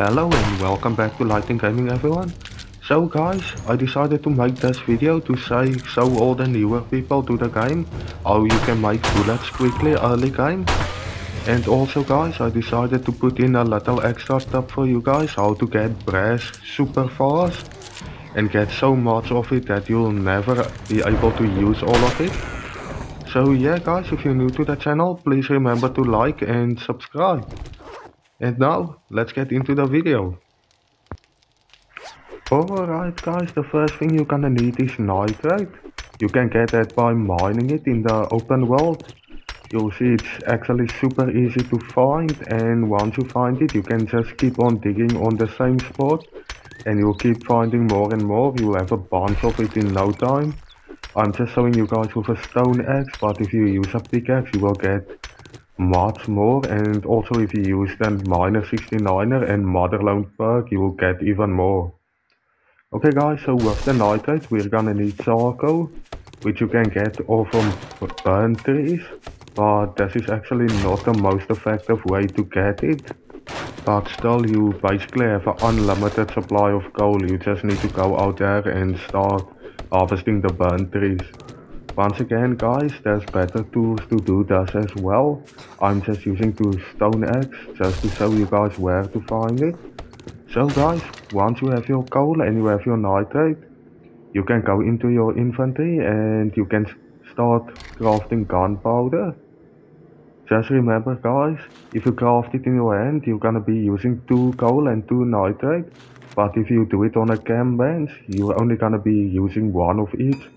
Hello and welcome back to Lightning Gaming everyone. So guys, I decided to make this video to say show all the newer people to the game how you can make bullets quickly early game. And also guys, I decided to put in a little extra step for you guys how to get brass super fast and get so much of it that you'll never be able to use all of it. So yeah guys, if you're new to the channel, please remember to like and subscribe. And now, let's get into the video. Alright guys, the first thing you're gonna need is nitrate. You can get that by mining it in the open world. You'll see it's actually super easy to find and once you find it you can just keep on digging on the same spot and you'll keep finding more and more. You'll have a bunch of it in no time. I'm just showing you guys with a stone axe but if you use a pickaxe you will get much more and also if you use the miner 69er and motherlode perk you will get even more. Okay guys so with the nitrate we're gonna need charcoal which you can get all from burn trees but this is actually not the most effective way to get it. But still you basically have an unlimited supply of coal. You just need to go out there and start harvesting the burn trees once again guys, there's better tools to do this as well. I'm just using two stone axe just to show you guys where to find it. So guys, once you have your coal and you have your nitrate, you can go into your inventory and you can start crafting gunpowder. Just remember guys, if you craft it in your hand, you're gonna be using two coal and two nitrate. But if you do it on a chem bench, you're only gonna be using one of each.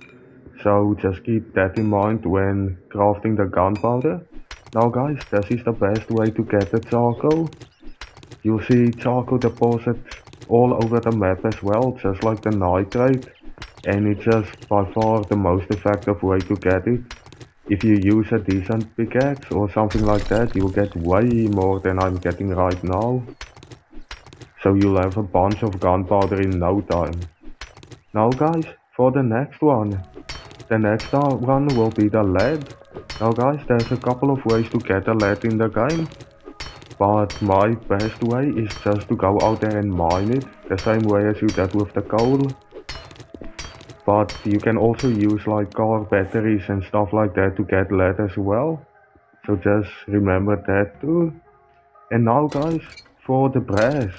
So just keep that in mind when crafting the gunpowder. Now guys, this is the best way to get the charcoal. You'll see charcoal deposits all over the map as well, just like the nitrate. And it's just by far the most effective way to get it. If you use a decent pickaxe or something like that, you'll get way more than I'm getting right now. So you'll have a bunch of gunpowder in no time. Now guys, for the next one. The next one will be the lead. Now guys, there's a couple of ways to get the lead in the game. But my best way is just to go out there and mine it, the same way as you did with the coal. But you can also use like car batteries and stuff like that to get lead as well. So just remember that too. And now guys, for the brass.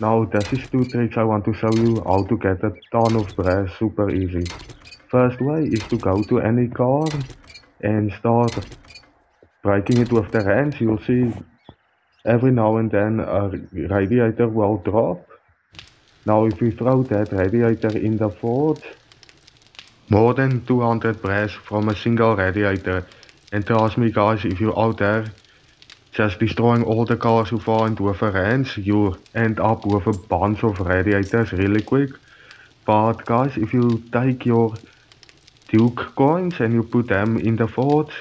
Now this is two tricks I want to show you how to get a ton of brass super easy. First way is to go to any car and start breaking it with the hands. You'll see every now and then a radiator will drop. Now if we throw that radiator in the forge, more than 200 brass from a single radiator. And trust me guys, if you're out there just destroying all the cars you find with a hands, you end up with a bunch of radiators really quick. But guys, if you take your Duke coins and you put them in the forge,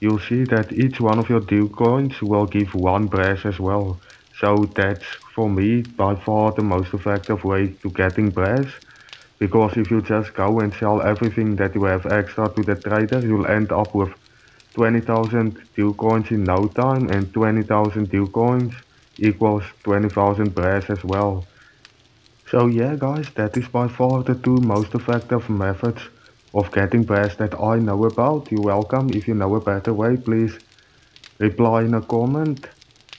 you'll see that each one of your Duke coins will give one brass as well. So that's for me by far the most effective way to getting brass. Because if you just go and sell everything that you have extra to the trader, you'll end up with 20,000 Duke coins in no time and 20,000 Duke coins equals 20,000 brass as well. So yeah guys, that is by far the two most effective methods of getting brass that I know about. You're welcome. If you know a better way, please reply in a comment.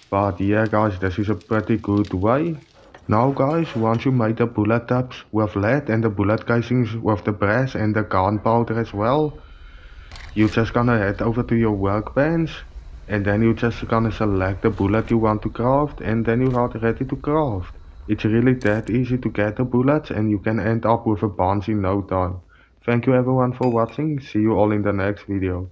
But yeah guys, this is a pretty good way. Now guys, once you made the bullet tabs with lead and the bullet casings with the brass and the gunpowder as well, you're just gonna head over to your workbench and then you're just gonna select the bullet you want to craft and then you are ready to craft. It's really that easy to get the bullets and you can end up with a bunch in no time. Thank you everyone for watching, see you all in the next video.